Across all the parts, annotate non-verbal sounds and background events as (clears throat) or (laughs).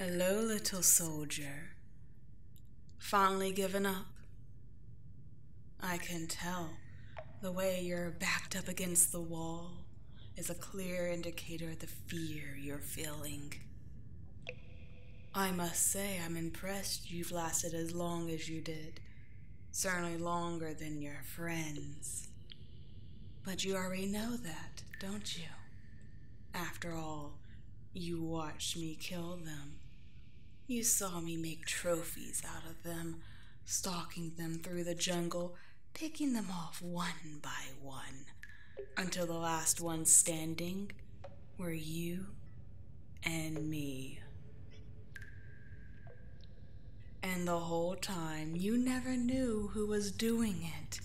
Hello, little soldier. Finally given up? I can tell. The way you're backed up against the wall is a clear indicator of the fear you're feeling. I must say, I'm impressed you've lasted as long as you did. Certainly longer than your friends. But you already know that, don't you? After all, you watched me kill them. You saw me make trophies out of them, stalking them through the jungle, picking them off one by one, until the last one standing were you and me. And the whole time, you never knew who was doing it.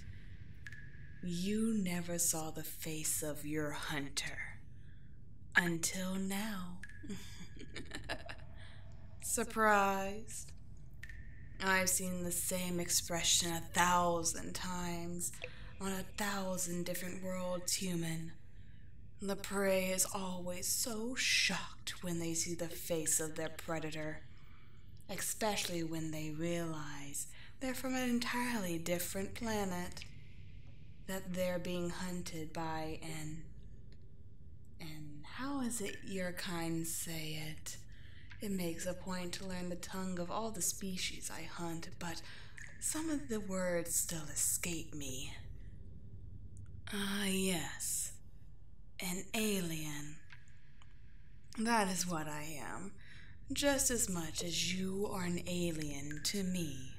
You never saw the face of your hunter. Until now. (laughs) Surprised. I've seen the same expression a thousand times on a thousand different worlds, human. The prey is always so shocked when they see the face of their predator, especially when they realize they're from an entirely different planet, that they're being hunted by an. And how is it your kind say it? It makes a point to learn the tongue of all the species I hunt, but some of the words still escape me. Ah, yes. An alien. That is what I am, just as much as you are an alien to me.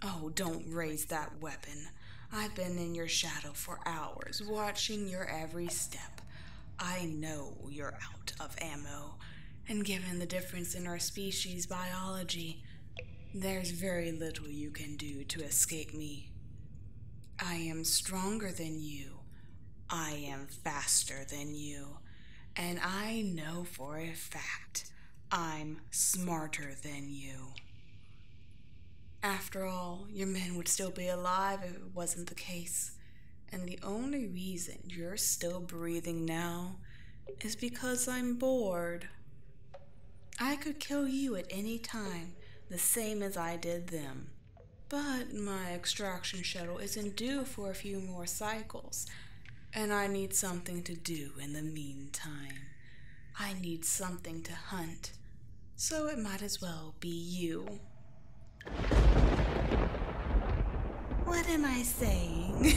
Oh, don't raise that weapon. I've been in your shadow for hours, watching your every step. I know you're out of ammo, and given the difference in our species' biology, there's very little you can do to escape me. I am stronger than you. I am faster than you. And I know for a fact I'm smarter than you. After all, your men would still be alive if it wasn't the case. And the only reason you're still breathing now is because I'm bored. I could kill you at any time, the same as I did them. But my extraction shuttle isn't due for a few more cycles, and I need something to do in the meantime. I need something to hunt, so it might as well be you. What am I saying?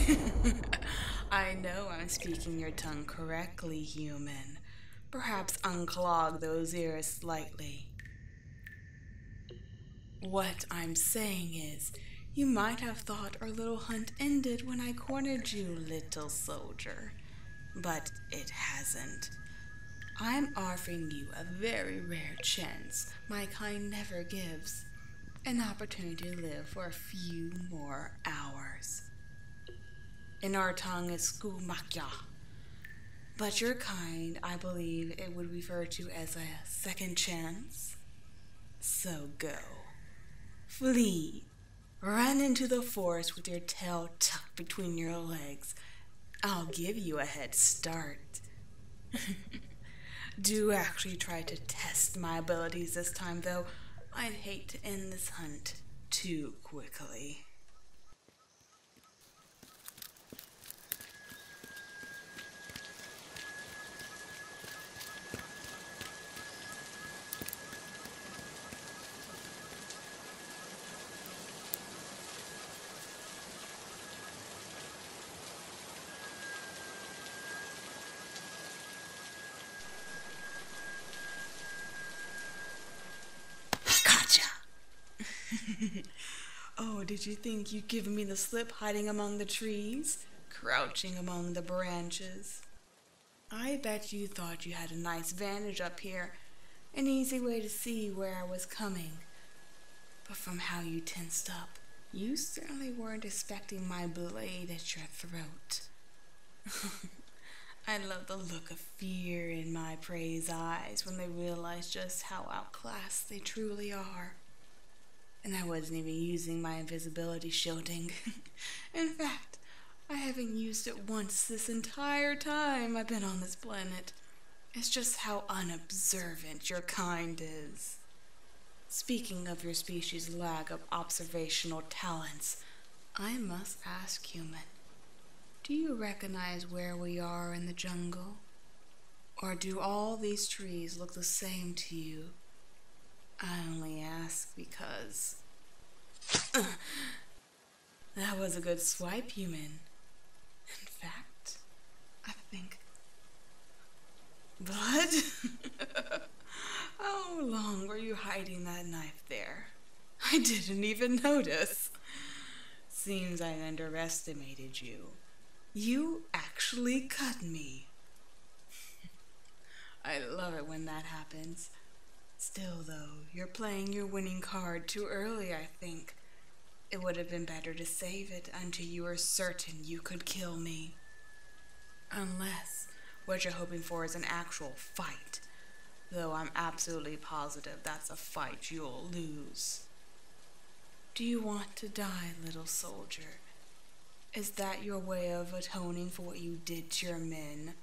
(laughs) I know I'm speaking your tongue correctly, human. Perhaps unclog those ears slightly. What I'm saying is, you might have thought our little hunt ended when I cornered you, little soldier. But it hasn't. I'm offering you a very rare chance my kind never gives an opportunity to live for a few more hours. In our tongue, it's skumakya, but your kind, I believe it would refer to as a second chance. So go. Flee. Run into the forest with your tail tucked between your legs. I'll give you a head start. (laughs) Do actually try to test my abilities this time, though. I'd hate to end this hunt too quickly. (laughs) oh, did you think you'd given me the slip hiding among the trees, crouching among the branches? I bet you thought you had a nice vantage up here, an easy way to see where I was coming. But from how you tensed up, you certainly weren't expecting my blade at your throat. (laughs) I love the look of fear in my prey's eyes when they realize just how outclassed they truly are. And I wasn't even using my invisibility shielding. (laughs) In fact, I haven't used it once this entire time I've been on this planet. It's just how unobservant your kind is. Speaking of your species' lack of observational talents, I must ask, human, do you recognize where we are in the jungle? Or do all these trees look the same to you? I only ask because. (clears throat) that was a good swipe, human. In fact, I think. Blood? (laughs) How long were you hiding that knife there? I didn't even notice. Seems I underestimated you. You actually cut me. (laughs) I love it when that happens. Still, though, you're playing your winning card too early, I think. It would have been better to save it until you were certain you could kill me. Unless what you're hoping for is an actual fight. Though I'm absolutely positive that's a fight you'll lose. Do you want to die, little soldier? Is that your way of atoning for what you did to your men?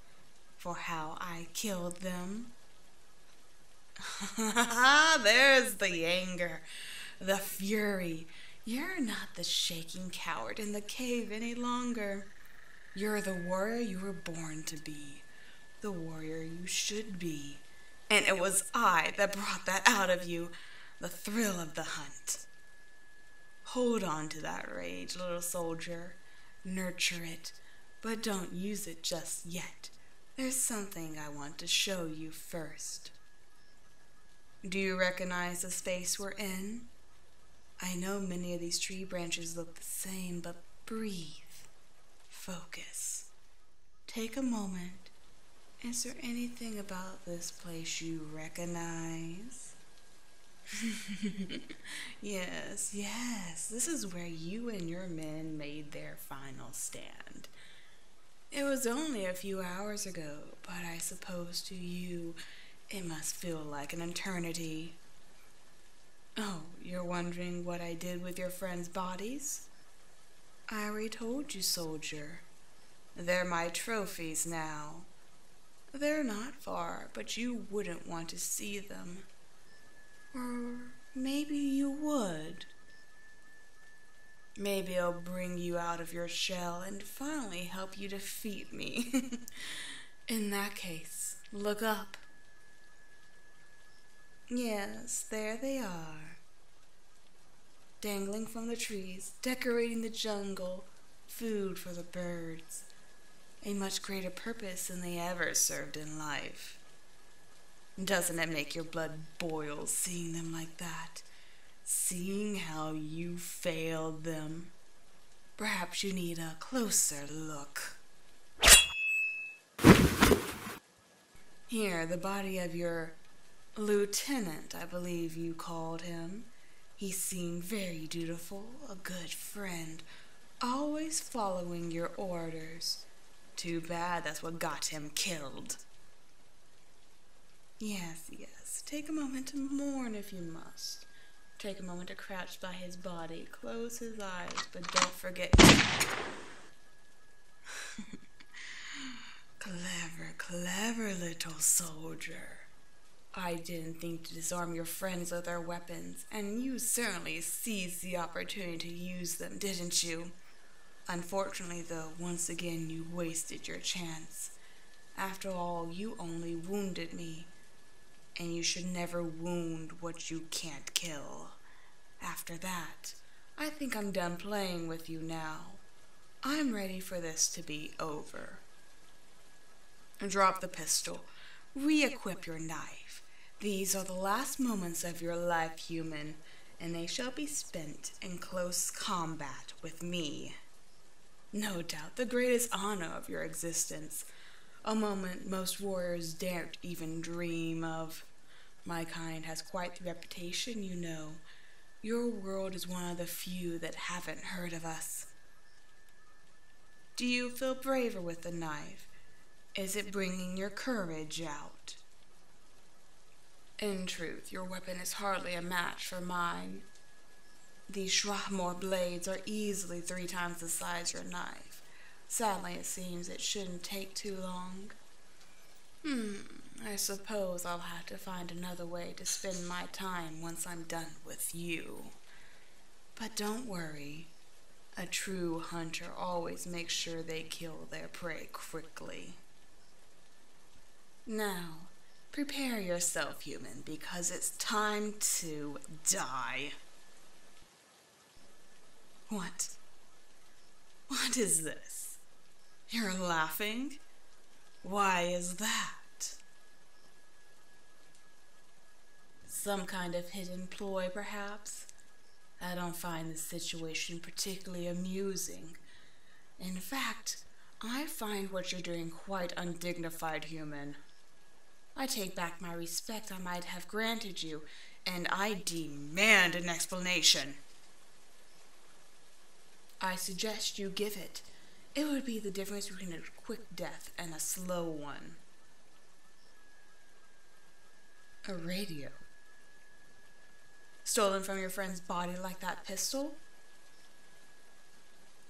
For how I killed them? (laughs) There's the anger, the fury. You're not the shaking coward in the cave any longer. You're the warrior you were born to be, the warrior you should be. And it was I that brought that out of you, the thrill of the hunt. Hold on to that rage, little soldier. Nurture it, but don't use it just yet. There's something I want to show you first. Do you recognize the space we're in? I know many of these tree branches look the same, but breathe. Focus. Take a moment. Is there anything about this place you recognize? (laughs) yes, yes, this is where you and your men made their final stand. It was only a few hours ago, but I suppose to you it must feel like an eternity. Oh, you're wondering what I did with your friends' bodies? I already told you, soldier. They're my trophies now. They're not far, but you wouldn't want to see them. Or maybe you would. Maybe I'll bring you out of your shell and finally help you defeat me. (laughs) In that case, look up. Yes, there they are. Dangling from the trees, decorating the jungle, food for the birds. A much greater purpose than they ever served in life. Doesn't it make your blood boil seeing them like that? Seeing how you failed them? Perhaps you need a closer look. Here, the body of your lieutenant, I believe you called him. He seemed very dutiful, a good friend, always following your orders. Too bad that's what got him killed. Yes, yes. Take a moment to mourn if you must. Take a moment to crouch by his body, close his eyes, but don't forget. (laughs) clever, clever little soldier. I didn't think to disarm your friends of their weapons, and you certainly seized the opportunity to use them, didn't you? Unfortunately, though, once again you wasted your chance. After all, you only wounded me and you should never wound what you can't kill. After that, I think I'm done playing with you now. I'm ready for this to be over. Drop the pistol. Re-equip your knife. These are the last moments of your life, human, and they shall be spent in close combat with me. No doubt the greatest honor of your existence, a moment most warriors daren't even dream of. My kind has quite the reputation, you know. Your world is one of the few that haven't heard of us. Do you feel braver with the knife? Is it bringing your courage out? In truth, your weapon is hardly a match for mine. These Shrahmor blades are easily three times the size of your knife. Sadly, it seems it shouldn't take too long. Hmm, I suppose I'll have to find another way to spend my time once I'm done with you. But don't worry. A true hunter always makes sure they kill their prey quickly. Now, prepare yourself, human, because it's time to die. What? What is this? You're laughing? Why is that? Some kind of hidden ploy, perhaps? I don't find this situation particularly amusing. In fact, I find what you're doing quite undignified, human. I take back my respect I might have granted you, and I demand an explanation. I suggest you give it. It would be the difference between a quick death and a slow one. A radio. Stolen from your friend's body like that pistol?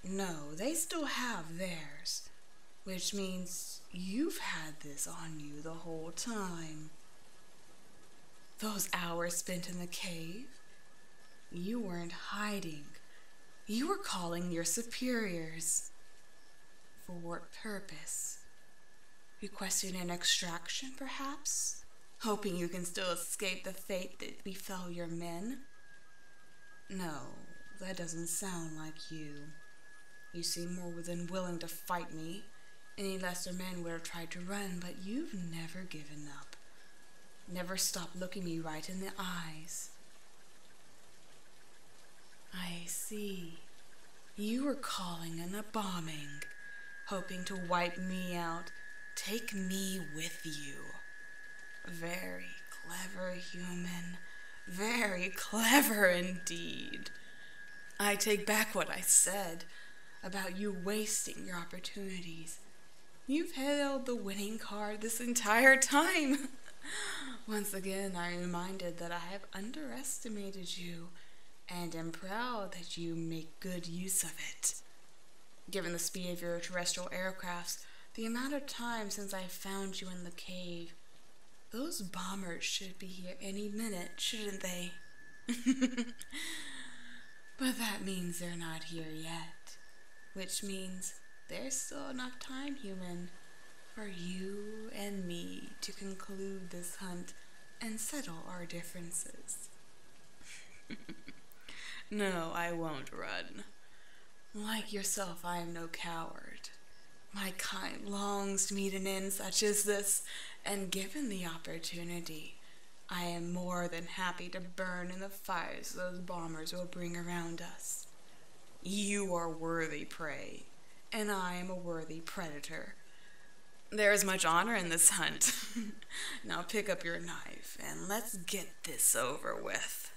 No, they still have theirs. Which means you've had this on you the whole time. Those hours spent in the cave, you weren't hiding. You were calling your superiors. For what purpose? Requesting an extraction, perhaps? hoping you can still escape the fate that befell your men? No, that doesn't sound like you. You seem more than willing to fight me. Any lesser man would have tried to run, but you've never given up. Never stopped looking me right in the eyes. I see. You were calling in a bombing, hoping to wipe me out, take me with you. Very clever human. Very clever indeed. I take back what I said about you wasting your opportunities. You've held the winning card this entire time. (laughs) Once again, I am reminded that I have underestimated you and am proud that you make good use of it. Given the speed of your terrestrial aircrafts, the amount of time since I found you in the cave, those bombers should be here any minute, shouldn't they? (laughs) but that means they're not here yet. Which means there's still enough time, human, for you and me to conclude this hunt and settle our differences. (laughs) no, I won't run. Like yourself, I am no coward. My kind longs to meet an end such as this, and given the opportunity, I am more than happy to burn in the fires those bombers will bring around us. You are worthy prey, and I am a worthy predator. There is much honor in this hunt. (laughs) now pick up your knife and let's get this over with.